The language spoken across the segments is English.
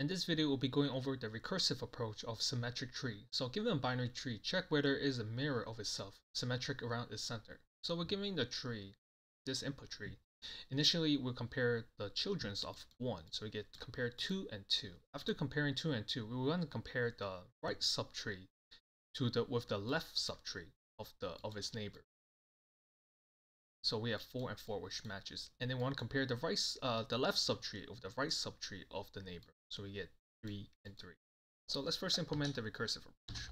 In this video, we'll be going over the recursive approach of symmetric tree. So given a binary tree, check whether it is a mirror of itself, symmetric around its center. So we're giving the tree, this input tree. Initially, we'll compare the children's of 1, so we get compare 2 and 2. After comparing 2 and 2, we want to compare the right subtree to the with the left subtree of the of its neighbor. So we have 4 and 4 which matches. And then we want to compare the right uh, the left subtree of the right subtree of the neighbor. So we get 3 and 3. So let's first implement the recursive approach.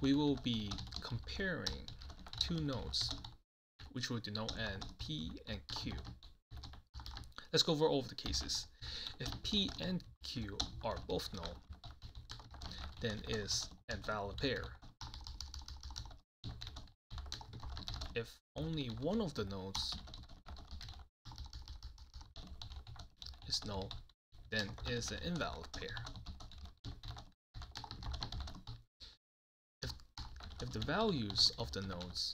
We will be comparing two nodes, which will denote n, p and q. Let's go over all of the cases. If p and q are both null, then is an valid pair. If only one of the nodes is null, then is an invalid pair. If, if the values of the nodes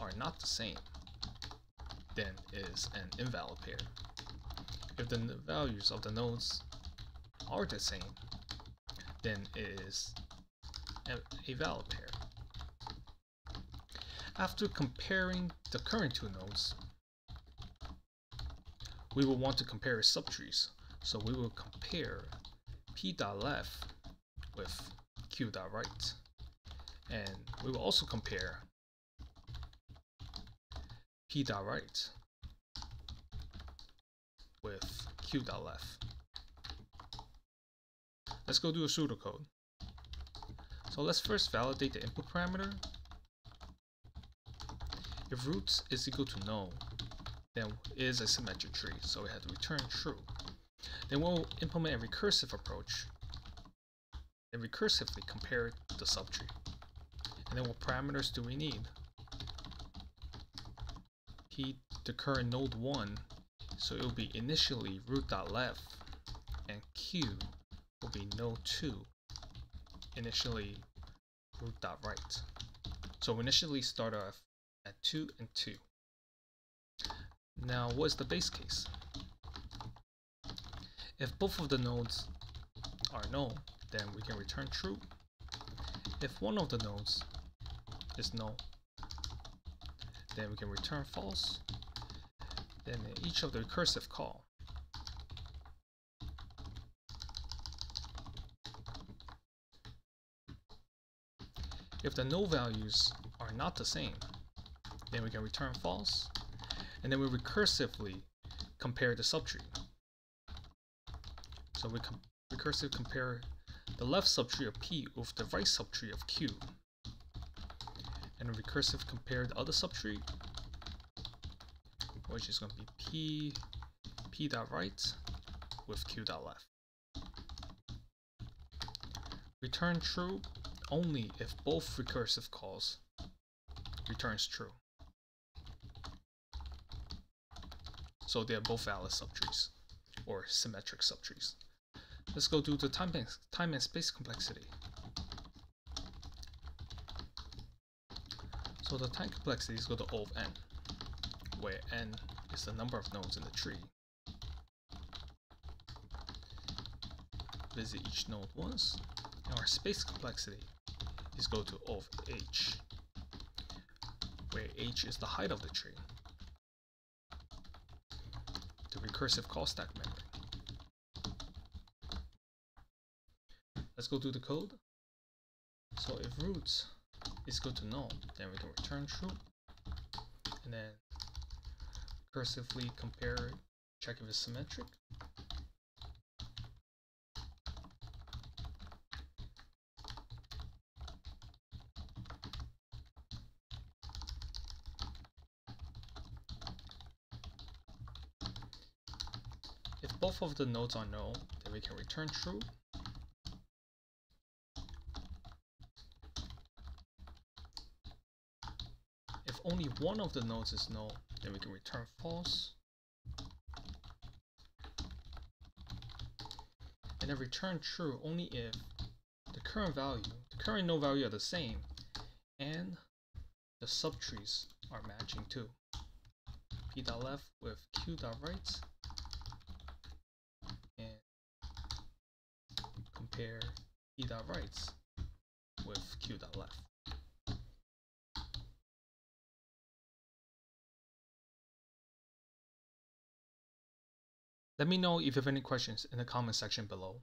are not the same, then is an invalid pair. If the values of the nodes are the same, then it is a, valid pair. After comparing the current two nodes, we will want to compare subtrees. So we will compare p.left with q.right. And we will also compare p.right with q.left. Let's go do a pseudocode. So let's first validate the input parameter. If roots is equal to null, then is a symmetric tree, so we have to return true. Then we'll implement a recursive approach and recursively compare the subtree. And then what parameters do we need? P, the current node 1, so it will be initially root.left and q will be node 2 initially root dot right. So we initially start off at 2 and 2. Now what's the base case? If both of the nodes are null, then we can return true. If one of the nodes is null, then we can return false. Then each of the recursive call If the null values are not the same, then we can return false, and then we recursively compare the subtree. So we com recursive compare the left subtree of P with the right subtree of Q, and recursive compare the other subtree, which is going to be P, P dot right with Q dot left. Return true only if both recursive calls returns true. So they are both valid subtrees or symmetric subtrees. Let's go to the time and, time and space complexity. So the time complexity is equal to O of n, where n is the number of nodes in the tree. Visit each node once, and our space complexity is go to of h, where h is the height of the tree. The recursive call stack memory. Let's go to the code. So if roots is equal to null, then we can return true. And then cursively compare, check if it's symmetric. Both of the nodes are null, then we can return true. If only one of the nodes is null, then we can return false. And then return true only if the current value, the current node value are the same, and the subtrees are matching too. P dot left with Q dot right and compare P dot right with Q dot left. Let me know if you have any questions in the comment section below.